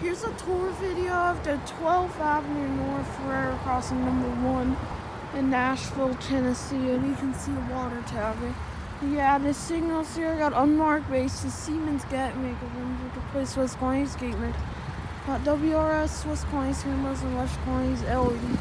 Here's a tour video of the 12th Avenue North Railroad Crossing number one in Nashville, Tennessee, and you can see the water tower. Yeah, the signals here got unmarked bases, Siemens Gatwick, the place Swiss Coins, Gateman. Got WRS West Coins, Cameras and West Coins, LED.